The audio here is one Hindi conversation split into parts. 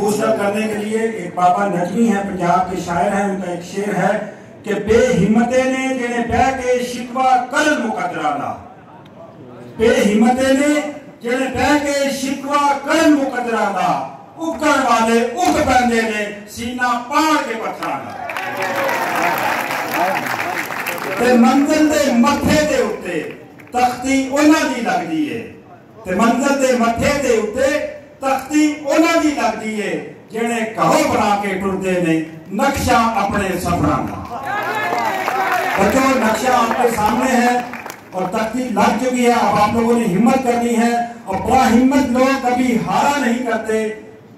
पूछना करने के लिए एक बाबा नजमी है, पंजाब के शायर हैं, उनका एक शेर है कि बेहिम्मते ने जिन्हें बह के शिकवा कल मुकदरा ला। बेहिम्मते ने जिन्हें बह के शिकवा कल मुकदरा ला। उगड़ वाले उठ बंदे ने सीना पाड़ के पत्थरा दा मंजिल के मथे के उत्ते, तख्ती उन्होंने लगती है। मंजिल के मथे के उत्ते दी है जेने कहो बना के टुरते ने, नक्शा अपने सफ़र बच्चों, नक्शा आपके सामने है, और तख्ती लग चुकी है, अब आप लोगों ने हिम्मत करनी है, और बड़ा हिम्मत लोग कभी हारा नहीं करते,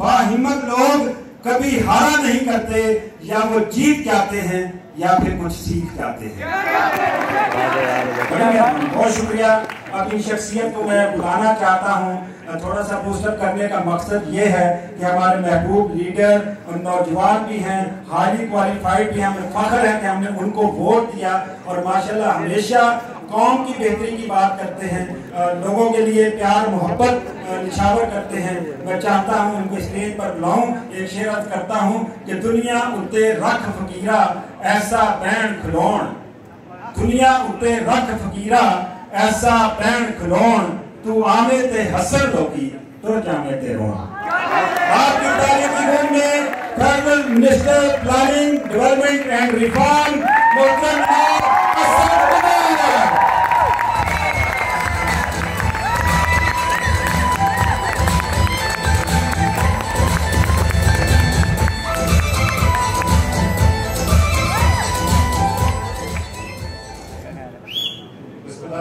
बाहिम्मत लोग कभी हारा नहीं करते, या वो जीत जाते हैं। या फिर कुछ सीख जाते हैं। बहुत शुक्रिया अपनी शख्सियत को मैं बुलाना चाहता हूँ। थोड़ा सा पोस्टर करने का मकसद ये है कि हमारे महबूब लीडर और नौजवान भी हैं हाईली क्वालिफाइड भी हैं हमें फख्र है कि हमने उनको वोट दिया और माशाल्लाह हमेशा कौम की बेहतरी की बात करते हैं लोगों के लिए प्यार, मोहब्बत निछावर करते हैं। मैं चाहता हूँ उनको स्टेज पर बुलाऊं, एक शेर अर्ज़ करता हूँ कि दुनिया उत्ते रख फकीरा, ऐसा बैन खिलौन। दुनिया उत्ते रख फकीरा, ऐसा बैन खिलौन। तू आवे ते हसन लोगी तो जावे ते रोना। आपकी तारीफ़ की में federal minister planning development and reform मोहतरम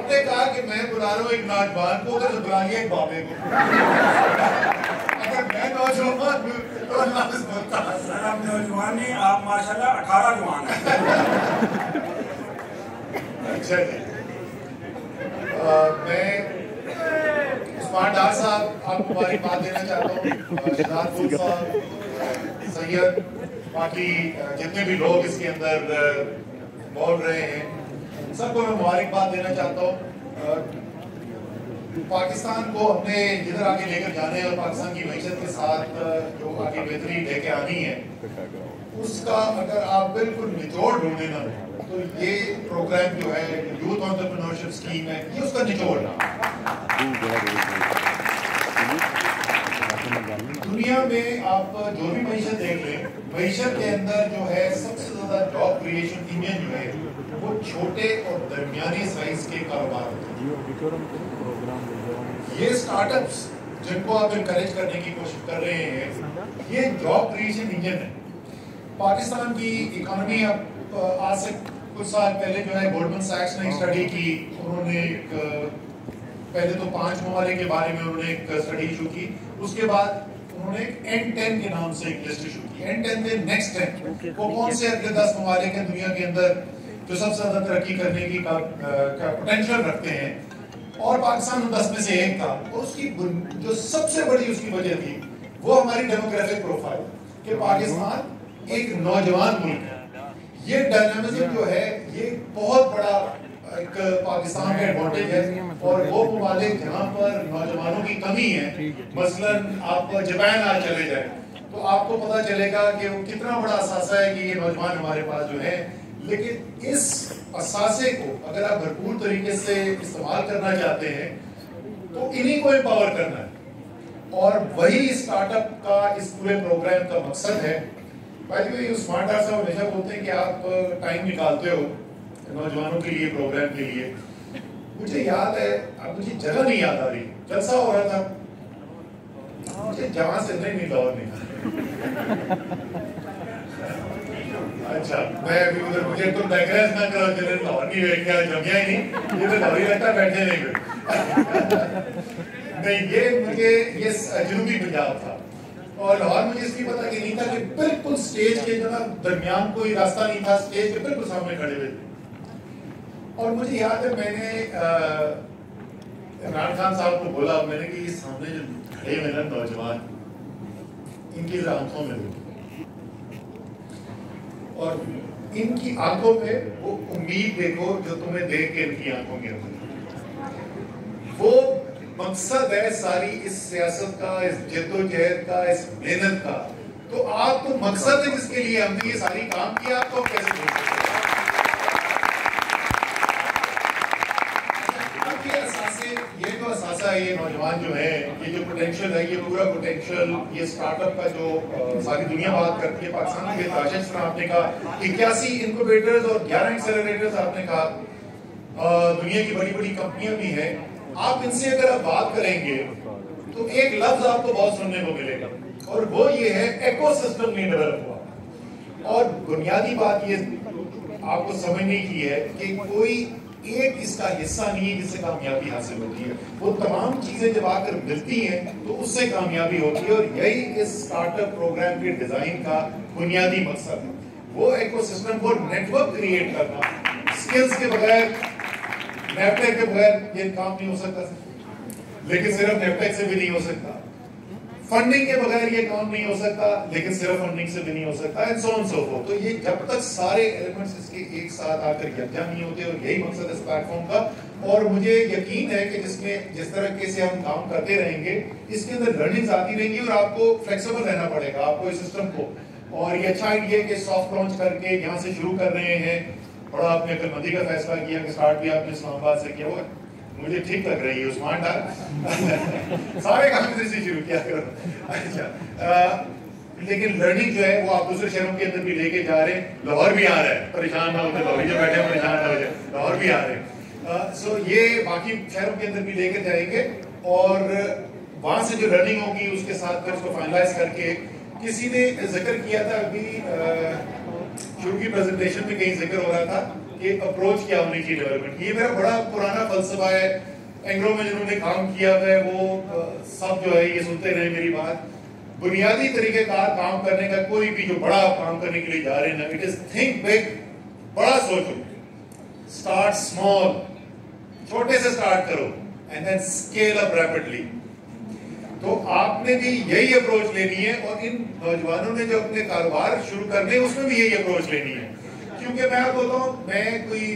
आपने कहा कि मैं बुला रहा हूँ एक नौजवान को तो बुला लिया एक बाबे को। अगर मैं नौजवान तो सर आप नौजवान नहीं आप माशाल्लाह अठारह जवान हैं। अच्छा जी। मैं उस्मान डार साहब आपको बात देना चाहता हूँ। सैयद बाकी जितने भी लोग इसके अंदर बोल रहे हैं सबको मैं मुबारकबाद देना चाहता हूँ। पाकिस्तान को अपने जिधर आगे लेकर जाने और पाकिस्तान की मीशत के साथ जो आगे बेहतरी लेके आनी है, उसका अगर आप बिल्कुल निचोड़ ढूंढे ना तो ये प्रोग्राम जो है यूथ ऑन्टरप्रनोरशिप स्कीम है, ये उसका निचोड़ दुनिया में आप जो भी मीशत देख लें मीशत के अंदर जो है, सबसे ज़्यादा जॉब क्रिएशन इंजन जो है वो छोटे और दरमियानी साइज़ के कारोबार होते हैं। ये स्टार्टअप्स जिनको आप इनकरेज करने की कोशिश कर रहे हैं ये जॉब क्रिएशन इंजन है। पाकिस्तान की इकोनॉमी अब आज से कुछ साल पहले जो है गोल्डमन सैक्स ने स्टडी की। उन्होंने एक पहले तो पाँच ममालिक के बारे में उन्होंने एक स्टडी इशू की। उसके बाद उन्होंने एन टेन के नाम से एक लिस्ट इशू की। एन टेन में नेक्स्ट टेन वो कौन से अगले दस ममालिक हैं दुनिया के अंदर जो सबसे ज़्यादा तरक्की करने की का, का पोटेंशियल रखते हैं। और पाकिस्तान दस में से एक था। और उसकी जो सबसे बड़ी उसकी वजह थी वो हमारी डेमोग्राफिक प्रोफ़ाइल कि पाकिस्तान एक नौजवान मुल्क है। ये डायनामिज्म जो है ये बहुत बड़ा एक पाकिस्तान का एडवांटेज है। और वो ममालिक जहाँ पर नौजवानों की कमी है मसलन आप जापान आज चले जाए तो आपको पता चलेगा कि वो कितना बड़ा असासा है कि ये नौजवान हमारे पास जो है लेकिन इस असासे को अगर आप भरपूर तरीके से इस्तेमाल करना चाहते हैं तो इन्हीं को एम्पावर करना है। और वही स्टार्टअप का इस पूरे प्रोग्राम का मकसद है। भाई स्मार्ट साहब हमेशा बोलते हैं कि आप टाइम निकालते हो नौजवानों के लिए प्रोग्राम के लिए। मुझे याद है, अब मुझे जगह नहीं याद आ रही। जलसा हो रहा था। मुझे जहाँ से नहीं, लाहौर नहीं। अच्छा। मैं उधर मुझे तो डायग्रेस ना करो, चले लाहौर हुए, क्या जमिया ही ये तो लाहौरी लगता बैठे नहीं हुए। नहीं, ये मुझे, ये जनूबी पंजाब था। और लाहौर मुझे इसलिए पता कि नहीं था कि बिल्कुल स्टेज के जो ना दरमियान कोई रास्ता नहीं था, स्टेज के बिल्कुल सामने खड़े हुए थे। और मुझे याद है, मैंने इमरान खान साहब को बोला, मैंने कि ये सामने जो खड़े हुए ना नौजवान, इनकी आँखों में और इनकी आँखों में वो उम्मीद देखो जो तुम्हें देख के इनकी आँखों के अंदर वो मकसद है सारी इस सियासत का, इस जदोजहद का, इस मेहनत का। तो आप तो मकसद है जिसके लिए हमने ये सारी काम किया आपको कैसे ये तो असासा है, ये नौजवान जो है, ये जो पोटेंशियल है, ये पूरा पोटेंशियल ये स्टार्टअप का जो सारी दुनिया बात करती है, पाकिस्तान के राजेश आपने कहा, इक्यासी इनक्यूबेटर्स और ग्यारह एक्सेलरेटर्स आपने कहा दुनिया की बड़ी बड़ी कंपनियाँ भी हैं। आप इनसे अगर आप बात करेंगे तो एक लफ्ज आपको बहुत सुनने को मिलेगा। और वो ये है इकोसिस्टम नहीं डेवलप हुआ। और बुनियादी बात ये आपको समझने की है कि कोई एक इसका हिस्सा नहीं है जिससे कामयाबी हासिल होती है। वो तमाम चीज़ें जब आकर मिलती हैं तो उससे कामयाबी होती है और यही इस स्टार्टअप प्रोग्राम के डिज़ाइन का बुनियादी मकसद है। वो इकोसिस्टम को नेटवर्क क्रिएट करना स्किल्स के बगैर नेपटेक के बगैर ये काम नहीं हो सकता। लेकिन सिर्फ़ नेपटेक से भी नहीं हो सकता। फंडिंग के बगैर ये काम नहीं हो सकता, लेकिन सिर्फ़ फंडिंग से भी नहीं हो सकता एंड सो सो फॉर तो ये जब तक सारे एलिमेंट्स इसके एक साथ आकर यकजा नहीं होते और यही मकसद इस प्लेटफॉर्म का, और मुझे यकीन है कि जिसमें, जिस तरीके से हम काम करते रहेंगे, इसके अंदर लर्निंग्स आती रहेंगी और आपको फ्लेक्सिबल रहना पड़ेगा, आपको इस सिस्टम को। और ये अच्छा आइडिया कि सॉफ्ट लॉन्च करके यहाँ से शुरू कर रहे हैं। बड़ा आपने अकलमंदी का फैसला किया कि स्टार्ट भी आपने इस्लामाबाद से किया, वो मुझे ठीक लग रही है उस्मान डाल सारे काम से शुरू किया करो। अच्छा लेकिन लर्निंग जो है, वो आप दूसरे शहरों के अंदर भी लेके जा रहे हैं। लाहौर भी आ रहा है। परेशान ना होते लाहौर जो बैठे परेशान ना हो जाए लाहौर भी आ रहे हैं। सो ये बाकी शहरों के अंदर भी लेकर जाएँगे और वहाँ से जो लर्निंग होगी, उसके साथ फिर उसको फाइनलाइज करके किसी ने ज़िक्र किया था, अभी शुरू की प्रेजेंटेशन में कहीं ज़िक्र हो रहा था। कि अप्रोच क्या होनी चाहिए डेवलपमेंट ये मेरा बड़ा पुराना फलसफा है। एंग्रो में जिन्होंने काम किया है, वो सब जो है, ये सुनते रहे मेरी बात। बुनियादी तरीके का काम करने का कोई भी जो बड़ा काम करने के लिए जा रहे हैं इट इज़ थिंक बिग बड़ा सोचो। स्टार्ट स्मॉल छोटे से स्टार्ट करो and then scale up rapidly तो आपने भी यही अप्रोच लेनी है, और इन नौजवानों ने जो अपने कारोबार शुरू करने उसमें भी यही अप्रोच लेनी है। क्योंकि मैं आपको बताऊँ मैं कोई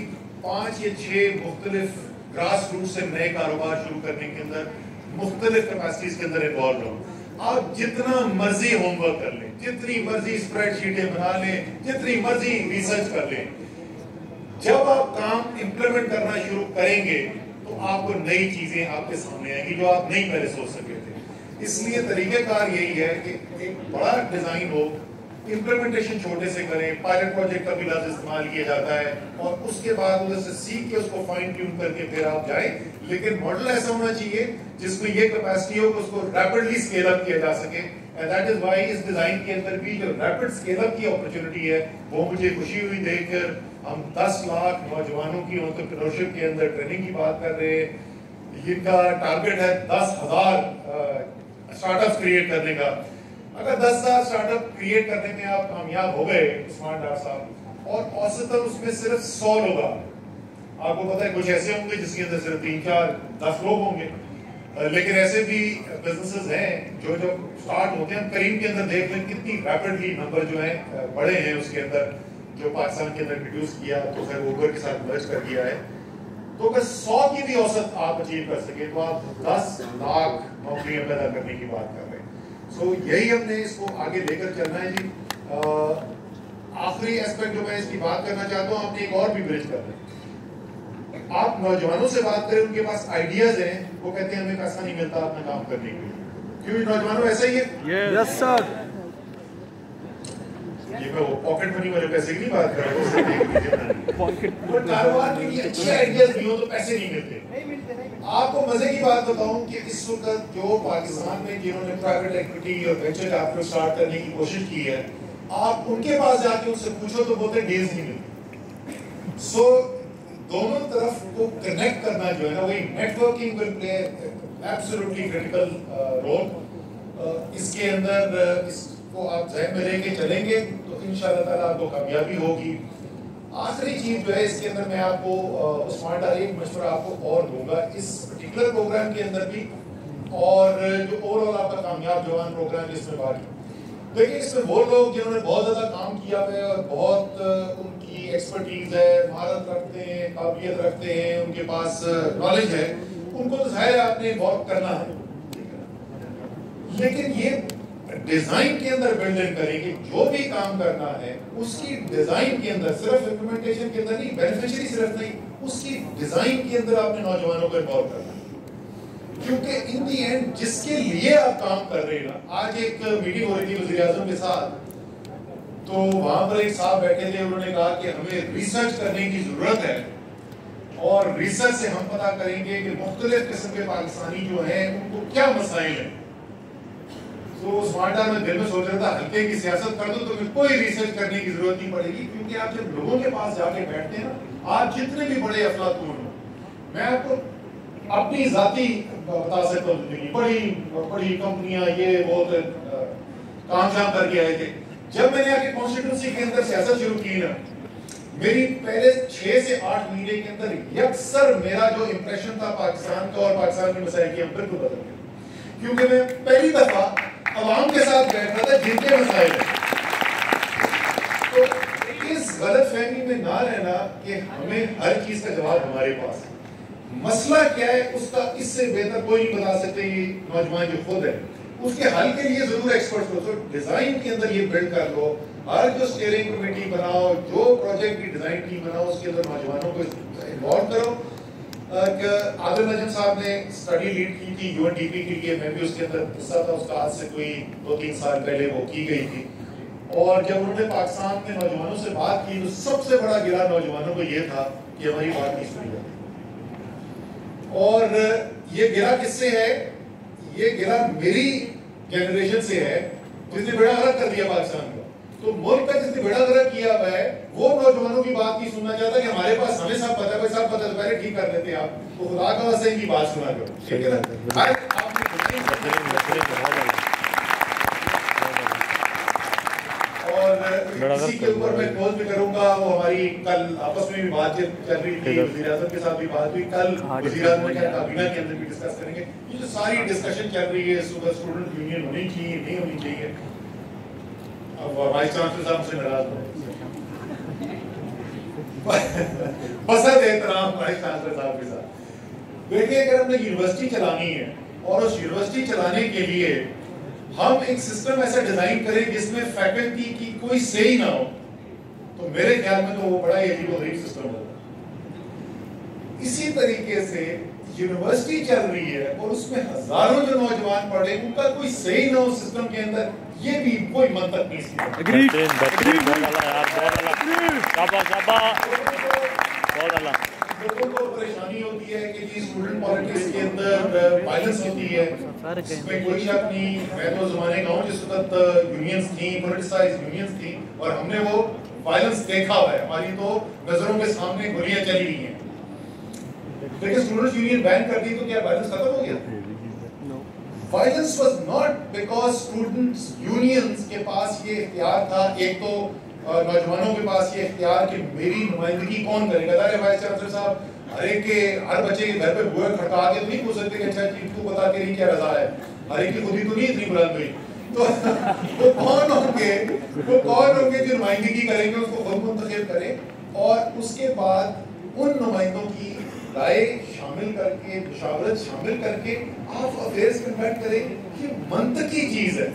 पाँच या छह मुख्तलिफ़ ग्रास रूट से नए कारोबार शुरू करने के अंदर, मुख्तलिफ़ कैपेसिटीज के अंदर इन्वॉल्व हूँ आप जितना मर्ज़ी होमवर्क कर लें, जितनी मर्ज़ी स्प्रेडशीटें बना लें, जितनी मर्ज़ी रिसर्च कर लें। जब आप काम इंप्लीमेंट करना शुरू करेंगे तो आपको नई चीज़ें आपके सामने आएँगी जो आप नहीं पहले सोच सके थे। इसलिए तरीकेकार यही है कि एक बड़ा डिज़ाइन हो इंप्लीमेंटेशन छोटे से करें पायलट प्रोजेक्ट का भी लफ्ज इस्तेमाल किया जाता है और उसके बाद उधर से सीख के उसको फाइन ट्यून करके फिर आप जाए। लेकिन मॉडल ऐसा होना चाहिए जिसमें ये कैपेसिटी हो कि उसको रैपिडली स्केल अप किया जा सके। एंड दैट इज़ व्हाई इस डिज़ाइन के अंदर भी जो रैपिड स्केल अप की अपॉर्चुनिटी है, वो मुझे खुशी हुई देखकर हम 10 लाख नौजवानों की एंटरप्रेन्योरशिप के अंदर ट्रेनिंग की बात कर रहे हैं। इनका टारगेट है दस हज़ार स्टार्टअप क्रिएट करने का। अगर दस हज़ार स्टार्टअप क्रिएट करने में आप कामयाब हो गए उस्मान डार साहब, और औसतन उसमें सिर्फ़ सौ लोग आपको पता है कुछ ऐसे होंगे जिसके अंदर सिर्फ़ तीन, चार, दस लोग होंगे। लेकिन ऐसे भी बिजनेसेस हैं जो जब स्टार्ट होते हैं करीम के अंदर देख लें कितनी रैपिडली नंबर जो है बड़े हैं उसके अंदर। जो पाकिस्तान के अंदर प्रोड्यूस किया तो खैर ऊबर के साथ मर्ज कर दिया है। तो अगर सौ की भी औसत आप अचीव कर सके तो आप दस लाख नौकरियाँ पैदा करने की बात कर रहे हैं। सो यही हमने इसको आगे लेकर चलना है जी। आखिरी एस्पेक्ट जो मैं इसकी बात करना चाहता हूँ, आपने एक और भी ब्रिज कर रहे आप नौजवानों से बात करें, उनके पास आइडियाज़ हैं, वो कहते हैं, हमें पैसा नहीं मिलता अपना काम करने के लिए। क्योंकि नौजवानों, ऐसा ही है? यस सर ये मैं पॉकेट मनी वाले पैसे की नहीं बात कर रहा हूँ कारोबार के लिए अच्छे आइडियाज़ भी हो तो पैसे नहीं मिलते। आपको मज़े की बात बताऊँ कि इस वक्त जो पाकिस्तान में जिन्होंने प्राइवेट इक्विटी और वेंचर कैपिटल स्टार्ट करने की कोशिश की है आप उनके पास जाके उनसे पूछो तो बोलते डील्स नहीं मिलते। सो दोनों तरफ़ को कनेक्ट करना जो है ना वही networking will play absolutely critical role इसके अंदर इसको आप जहन में लेके चलेंगे तो इन ताला आपको कामयाबी होगी। आखिरी चीज़ जो है, इसके अंदर मैं आपको उस्मान एक मशवरा आपको और दूँगा। इस पर्टिकुलर प्रोग्राम के अंदर भी और जो ओवरऑल आपका कामयाब जवान प्रोग्राम इसमें बाकी देखिए, इसमें वो लोग जिन्होंने बहुत ज़्यादा काम किया है और बहुत उनकी एक्सपर्टीज है, महारत रखते हैं, काबिलियत रखते हैं, उनके पास नॉलेज है, उनको तो ज़ाहिर आपने बहुत करना है। लेकिन ये डिज़ाइन के अंदर बिल्ड करेंगे जो भी काम करना है, उसकी डिज़ाइन के अंदर सिर्फ़ इम्प्लीमेंटेशन के अंदर नहीं बेनिफिशियरी सिर्फ़ नहीं, उसकी डिज़ाइन के अंदर आपने नौजवानों को इन्वॉल्व करना क्योंकि इन दी एंड जिसके लिए आप काम कर रहे हैं आज एक मीटिंग हो रही थी वजी आज़म के साथ तो वहाँ पर एक साहब बैठे थे, उन्होंने कहा कि हमें रिसर्च करने की ज़रूरत है, और रिसर्च से हम पता करेंगे कि मुख्तलिफ़ किस्म के पाकिस्तानी जो हैं, उनको क्या मसाइल हैं। तो स्मार्ट में दिल में सोच रहा था, हल्के की सियासत कर दो तो फिर कोई रिसर्च करने की ज़रूरत नहीं पड़ेगी, क्योंकि आप जब लोगों के पास जाके बैठते हैं ना, आप जितने भी बड़े अफलातून हो, मैं आपको अपनी जाति बता सकता हूँ ज़िंदगी बड़ी बड़ी कंपनियाँ, ये बहुत काम शाम करके आए थे। जब मैंने आके कॉन्स्टिट्यूंसी के अंदर सियासत शुरू की ना, मेरी पहले छह से आठ महीने के अंदर यकसर मेरा जो इंप्रेशन था पाकिस्तान का और पाकिस्तान के मसाइल की बिल्कुल बदल गया। क्योंकि मैं पहली दफ़ा अवाम के साथ बैठ था जिनके मसाइल तो इस गलत फहमी में ना रहना कि हमें हर चीज़ का जवाब हमारे पास मसला क्या है, उसका इससे बेहतर कोई नहीं बता सकते ये नौजवान जो खुद है। उसके हल के लिए ज़रूर एक्सपर्ट हो तो डिज़ाइन के अंदर ये बिल्ड कर लो। हर जो स्टेयरिंग कमेटी बनाओ, जो प्रोजेक्ट की डिज़ाइन टीम बनाओ, उसके अंदर नौजवानों को इन्वॉल्व करो। आदिल साहब ने स्टडी लीड की थी यूएनडीपी के लिए मैं भी उसके अंदर हिस्सा था, उसका आज से कोई दो तीन साल पहले वो की गई थी। और जब उन्होंने पाकिस्तान के नौजवानों से बात की तो सबसे बड़ा गिरा नौजवानों को ये था कि हमारी बात नहीं सुनी जाती। और ये गिरा किससे है? ये गिरा मेरी जनरेशन से है, जिसने बड़ा अलग कर दिया पाकिस्तान को। तो मुल्क का जिसने बेड़ा किया हुआ है वो नौजवानों की बात नहीं सुनना चाहता कि हमारे पास हमें सब पता है सब पता पहले ठीक कर लेते आप। तो खुदा का वैसे इनकी बात सुना करो। ठीक है और इसी के ऊपर मैं क्लोज भी करूँगा वो हमारी कल आपस में भी बातचीत चल रही थी आज़म के साथ भी बात हुई। कल आज़म ने काबीना के अंदर भी डिस्कस करेंगे। ये जो सारी डिस्कशन चल रही है सुबह स्टूडेंट यूनियन होनी चाहिए नहीं होनी चाहिए वाइस चांसलर साहब से नाराज़ हो। पसंद एहतराम वाइस चांसलर साहब के साथ। देखिए, अगर हमने यूनिवर्सिटी चलानी है, और उस यूनिवर्सिटी चलाने के लिए हम एक सिस्टम ऐसा डिज़ाइन करें जिसमें फैकल्टी की कोई से ही ना हो तो मेरे ख्याल में तो वो बड़ा अजीब गरीब सिस्टम होगा। इसी तरीके से यूनिवर्सिटी चल रही है, और उसमें हज़ारों जो नौजवान पढ़े, उनका कोई सही ना हो सिस्टम के अंदर ये भी कोई मंतक नहीं इसकी। अला लोगों को परेशानी होती है कि जी स्टूडेंट पॉलिटिक्स के अंदर वायलेंस होती है इसमें कोई शक नहीं। मैं तो जमाने का हूँ जिस वक्त यूनियंस थी पॉलिटिसाइज यूनियंस थी और हमने वो वायलेंस देखा हुआ है। हमारी तो नज़रों के सामने गोलियाँ चली रही हैं। लेकिन स्टूडेंट्स यूनियन बैन कर दी तो क्या वायलेंस खत्म हो गया? Violence was not because students unions के पास ये इख्तियार था, एक तो नौजवानों के पास ये इख्तियार कि मेरी नुमाइंदगी कौन करेगा? अरे वाइस चांसलर साहब, हर एक के, हर बच्चे के घर पे बुआ खड़का के नहीं पूछ सकते कि अच्छा जी तू बता तेरी क्या रजा है? हर एक की खुदी तो नहीं इतनी बुलंद हुई। तो वो कौन होंगे वो कौन होंगे जो नुमाइंदगी करेंगे, उसको खुद मुंतखब करें? और उसके बाद उन नुमाइंदों की राय शामिल करके मुशावरत शामिल करके आप अफेयर्स कन्वर्ट करें, ये मंतकी चीज़ है।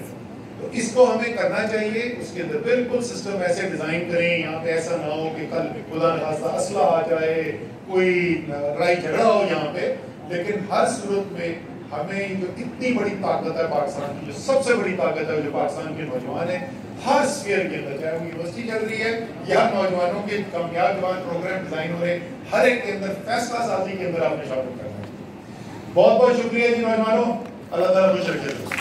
तो इसको हमें करना चाहिए। उसके अंदर बिल्कुल सिस्टम ऐसे डिज़ाइन करें, यहाँ पे ऐसा ना हो कि कल खुदा खासा असला आ जाए, कोई राय झगड़ा हो यहाँ पे। लेकिन हर सूरत में हमें जो इतनी बड़ी ताकत है पाकिस्तान की, जो सबसे बड़ी ताकत है, जो पाकिस्तान के नौजवान है, हर स्पेयर के अंदर, चाहे वो यूनिवर्सिटी चल रही है या नौजवानों के कामयाब जवान प्रोग्राम डिज़ाइन हो रहे, हर एक के अंदर फैसला साजी के अंदर आपने शामिल करना है। बहुत बहुत शुक्रिया जी नौजवानों। अल्लाह तला खुश रखे।